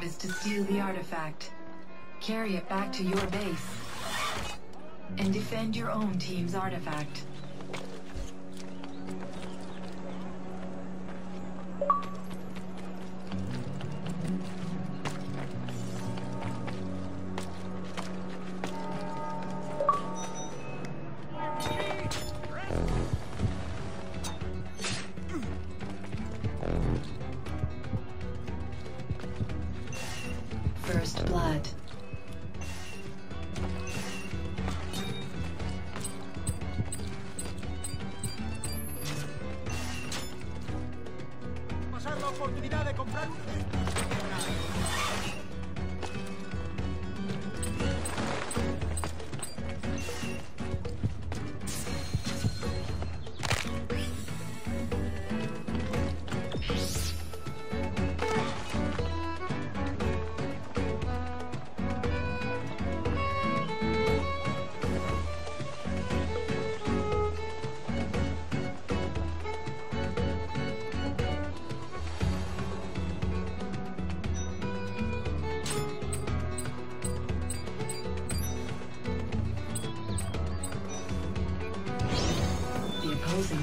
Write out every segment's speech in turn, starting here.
to steal the artifact. Carry it back to your base. And defend your own team's artifact. Oportunidad de comprar un...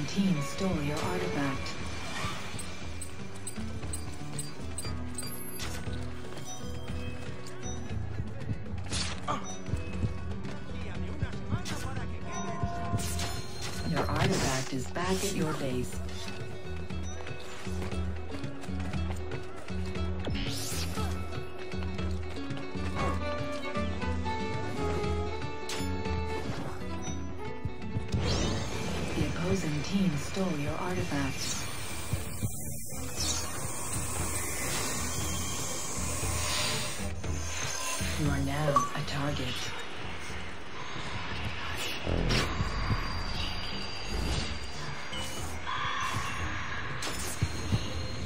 team stole your artifact. Your artifact is back at your base. Your artifact. You are now a target.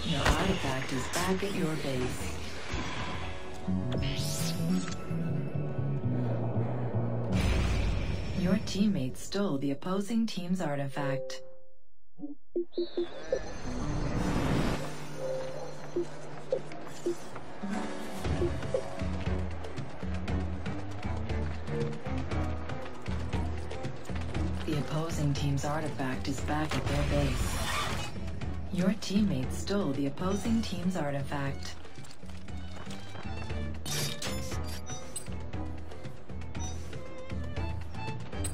Your artifact is back at your base. Your teammate stole the opposing team's artifact. The opposing team's artifact is back at their base. Your teammates stole the opposing team's artifact.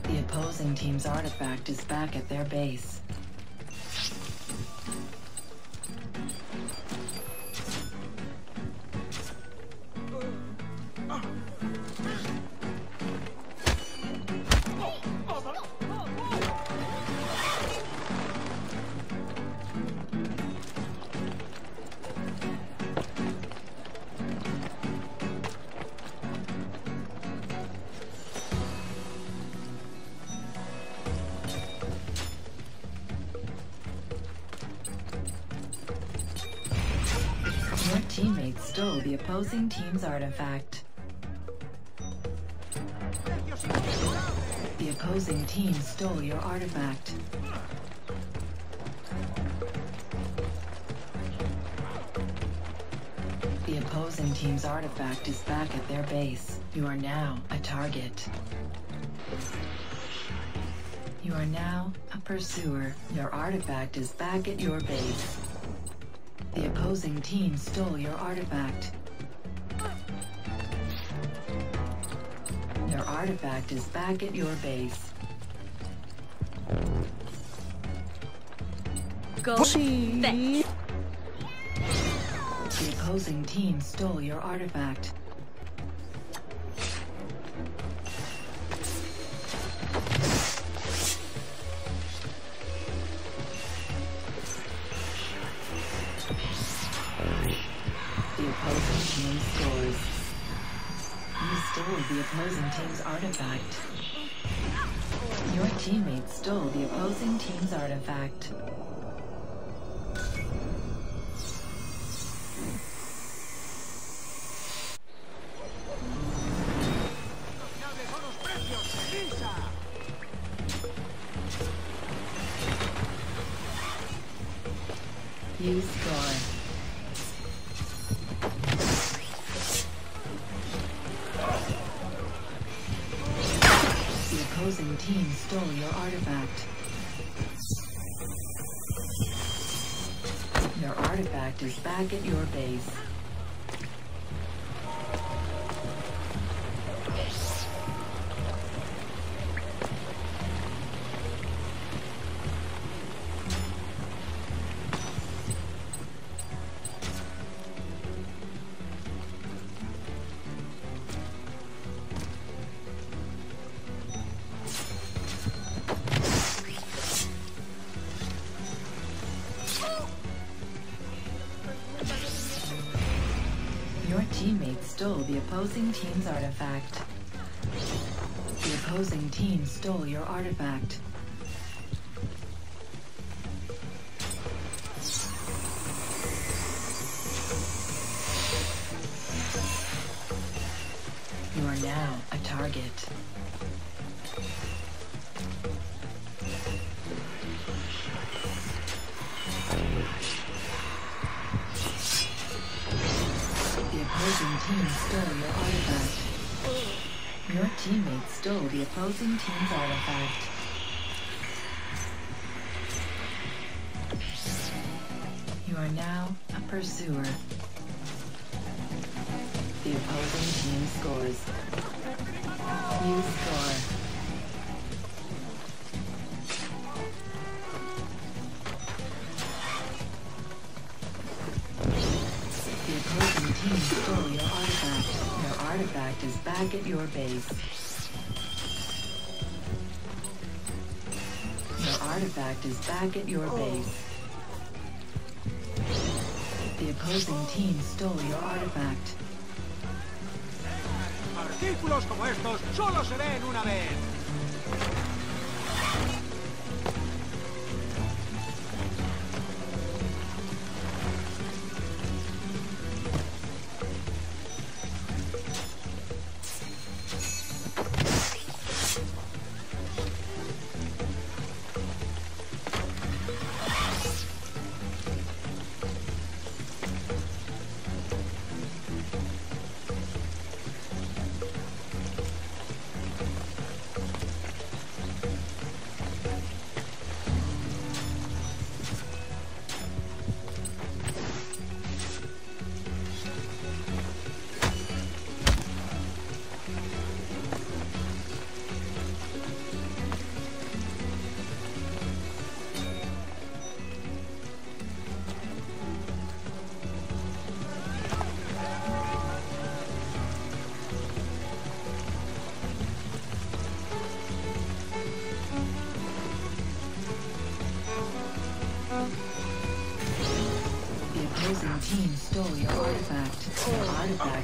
The opposing team's artifact is back at their base. Stole the opposing team's artifact. The opposing team stole your artifact. The opposing team's artifact is back at their base. You are now a target. You are now a pursuer. Your artifact is back at your base. The opposing team stole your artifact. Your artifact is back at your base. Go. Pussy. The opposing team stole your artifact. Opposing team scores. You stole the opposing team's artifact. Your teammate stole the opposing team's artifact. You score. Stole your artifact. Your artifact is back at your base. Stole the opposing team's artifact. The opposing team stole your artifact. You are now a target. Opposing team stole your artifact. Your stole the opposing team's artifact. You are now a pursuer. The opposing team scores. You score. Back at your base. Your artifact is back at your base. The opposing team stole your artifact. Artículos como estos solo se ven una vez.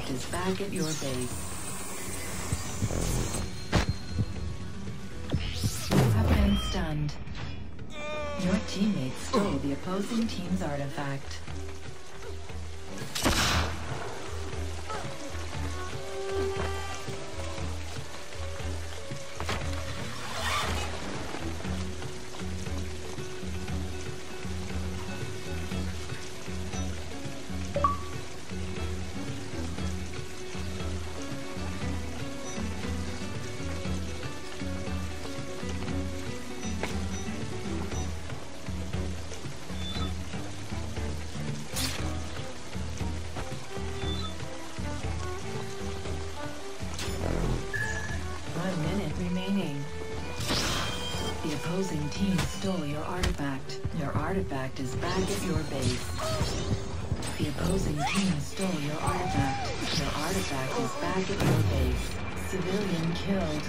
Artifact is back at your base. You have been stunned. Your teammate stole the opposing team's artifact. The opposing team stole your artifact. Your artifact is back at your base. The opposing team stole your artifact. Your artifact is back at your base. Civilian killed.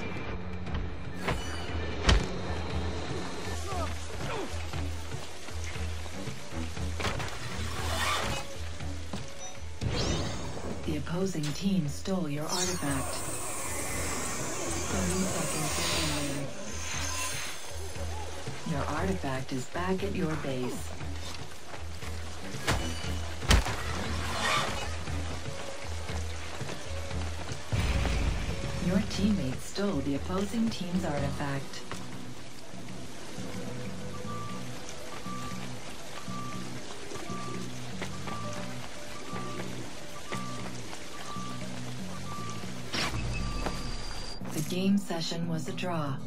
The opposing team stole your artifact. Artifact is back at your base. Your teammate stole the opposing team's artifact. The game session was a draw.